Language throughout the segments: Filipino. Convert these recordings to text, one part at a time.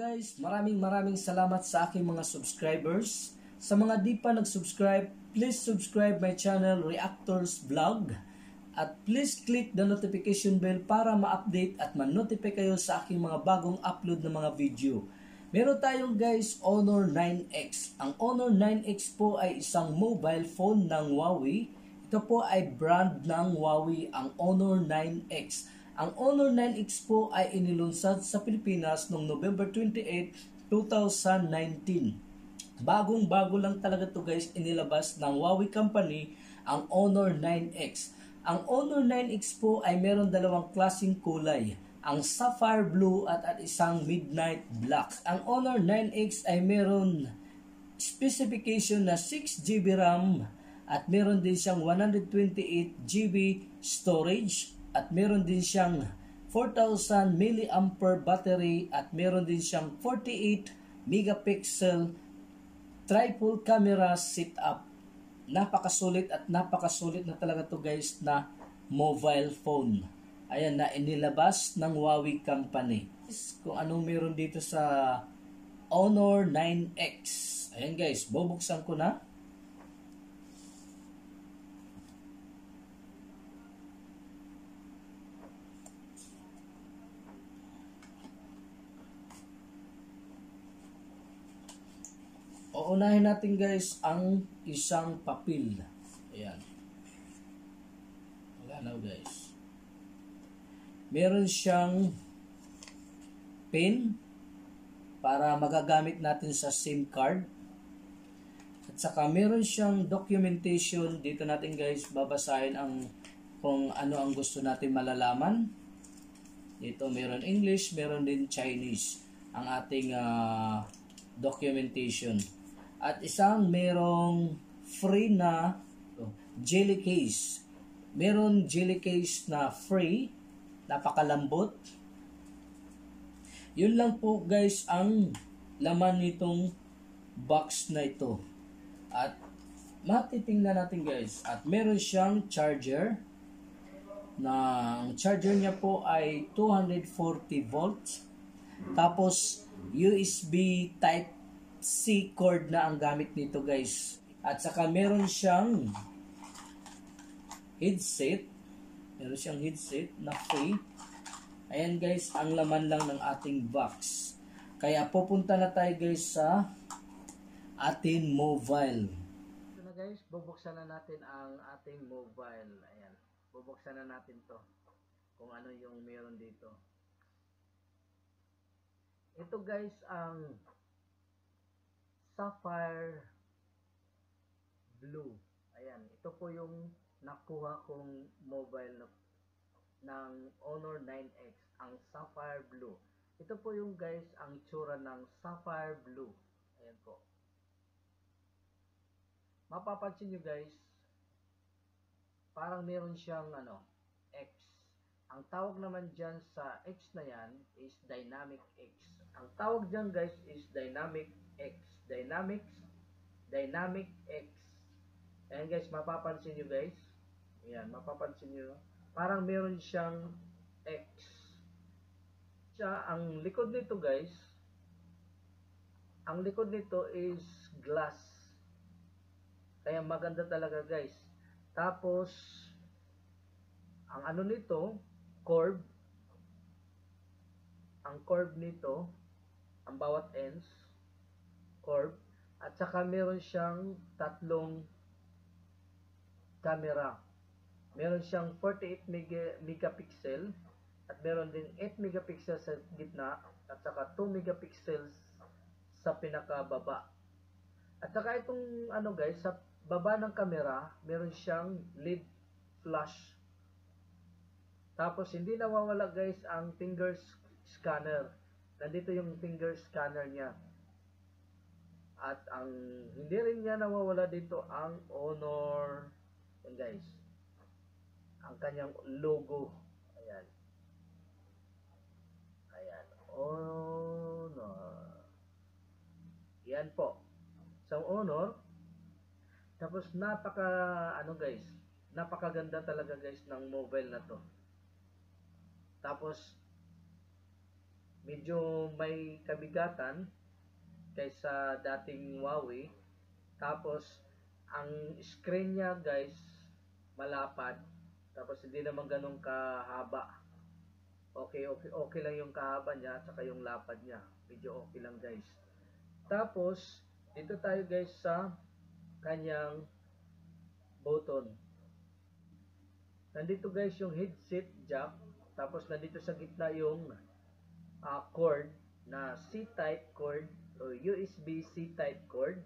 Guys, maraming maraming salamat sa aking mga subscribers. Sa mga di pa nag-subscribe, please subscribe my channel Reactors Vlog. At please click the notification bell para ma-update at ma-notify kayo sa aking mga bagong upload na mga video. Meron tayong guys Honor 9X. Ang Honor 9X po ay isang mobile phone ng Huawei. Ito po ay brand ng Huawei, ang Honor 9X. Ang Honor 9X po ay inilunsad sa Pilipinas noong November 28, 2019. Bagong-bago lang talaga to guys inilabas ng Huawei Company ang Honor 9X. Ang Honor 9X po ay meron dalawang klaseng kulay, ang Sapphire Blue at at isang Midnight Black. Ang Honor 9X ay meron specification na 6GB RAM at meron din siyang 128GB storage at meron din siyang 4,000 mAh battery at meron din siyang 48 megapixel triple camera setup. Napakasulit at napakasulit na talaga to guys na mobile phone. Ayan na inilabas ng Huawei company. Kung anong meron dito sa Honor 9X. Ayan guys, bubuksan ko na. Uunahin natin guys ang isang papel. Ayan. Wala na guys. Meron siyang pin para magagamit natin sa SIM card. At saka meron siyang documentation. Dito natin guys babasahin ang kung ano ang gusto natin malalaman. Dito meron English, meron din Chinese ang ating uh, documentation. At isang merong free na jelly case. Meron jelly case na free, napakalambot. Yun lang po guys ang laman nitong box na ito. At matitingnan natin guys. At meron siyang charger na ang charger niya po ay 240 volts. Tapos USB type C cord na ang gamit nito guys. At saka meron siyang headset. Meron siyang headset na free. Ayan guys, ang laman lang ng ating box. Kaya pupunta na tayo guys sa ating mobile. Ito na guys, bubuksan na natin ang ating mobile. Ayan, bubuksan na natin to. Kung ano yung meron dito. Ito guys ang sapphire blue. Ayan, ito po yung nakuha kong mobile ng Honor 9X, ang sapphire blue. Ito po yung guys, ang itsura ng sapphire blue. Ayan po. Mapapansin nyo guys, parang meron siyang ano, X. Ang tawag naman dyan sa X na yan is Dynamic X. Ang tawag dyan guys is Dynamic X. Dynamics, Dynamic X. Ayan guys, mapapansin nyo guys. Ayan, mapapansin nyo. Parang meron siyang X. Siya, ang likod nito guys, ang likod nito is glass. Kaya maganda talaga guys. Tapos, ang ano nito, curve. Ang curve nito, ang bawat ends, curve at saka meron siyang tatlong camera. Meron siyang 48 mega, megapixel at meron din 8 megapixel sa gitna at saka 2 megapixels sa pinakababa. At saka itong ano guys, sa baba ng camera, meron siyang LED flash. Tapos hindi nawawala guys ang finger scanner. Nandito yung finger scanner niya. At ang hindi rin niya nawawala dito ang honor. Yan guys. Ang kanyang logo. Ayan. Ayan. Honor. Yan po. So honor. Tapos napaka ano guys. Napakaganda talaga guys ng mobile na to. Tapos medyo may kabigatan kaysa dating Huawei. Tapos, ang screen niya guys, malapad. Tapos, hindi naman ganun kahaba. Okay, okay, okay lang yung kahaba niya at saka yung lapad niya. Medyo okay lang guys. Tapos, dito tayo guys sa kanyang button. Nandito guys yung headset jack. Tapos nandito sa gitna yung uh, cord na C-type cord o USB C-type cord.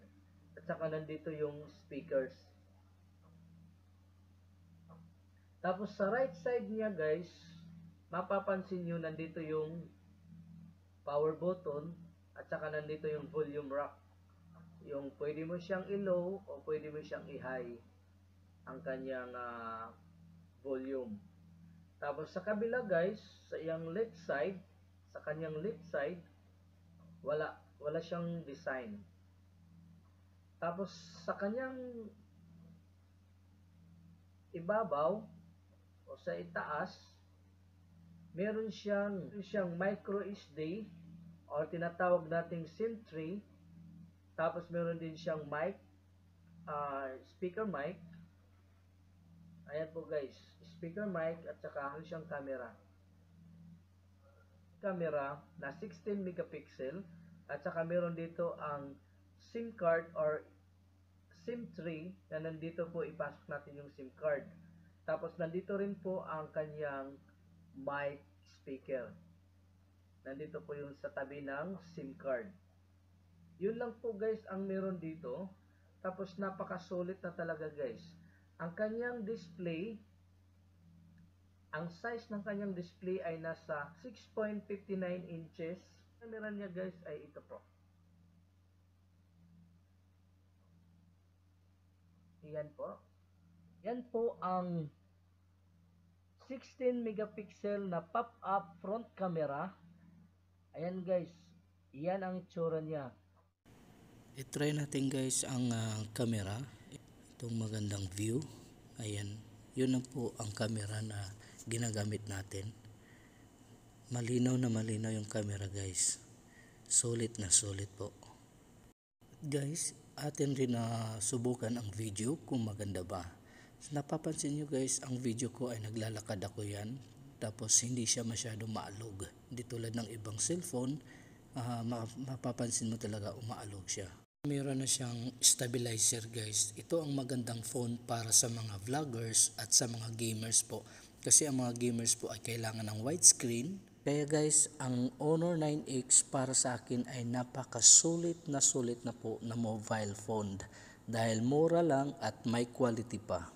At saka nandito yung speakers. Tapos sa right side niya guys, mapapansin nyo nandito yung power button at saka nandito yung volume rock. Yung pwede mo siyang i-low o pwede mo siyang i-high ang kanyang uh, volume. Tapos sa kabila guys, sa iyang left side, sa kanyang left side, wala wala siyang design. Tapos sa kanyang ibabaw o sa itaas, meron siyang siyang micro SD o tinatawag nating SIM3. Tapos meron din siyang mic, uh, speaker mic Ayan po guys, speaker mic at saka siyang camera. Camera na 16 megapixel at saka meron dito ang SIM card or SIM 3 na nandito po ipasok natin yung SIM card. Tapos nandito rin po ang kanyang mic speaker. Nandito po yung sa tabi ng SIM card. Yun lang po guys ang meron dito. Tapos napakasulit na talaga guys ang kanyang display, ang size ng kanyang display ay nasa 6.59 inches. Camera niya guys ay ito po. Yan po. Yan po ang 16 megapixel na pop-up front camera. Ayan guys, yan ang itsura niya. I-try natin guys ang uh, camera itong magandang view ayan yun na po ang camera na ginagamit natin malinaw na malinaw yung camera guys. Solid na solid po. Guys atin rin na subukan ang video kung maganda ba. Napapansin nyo guys ang video ko ay naglalakad ako yan. Tapos hindi siya masyado maalog. Hindi tulad ng ibang cellphone uh, mapapansin mo talaga umaalog siya. Meron na siyang stabilizer guys. Ito ang magandang phone para sa mga vloggers at sa mga gamers po. Kasi ang mga gamers po ay kailangan ng widescreen. Kaya guys, ang Honor 9X para sa akin ay napakasulit na sulit na po na mobile phone. Dahil mura lang at may quality pa.